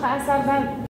القشقة عسل بارد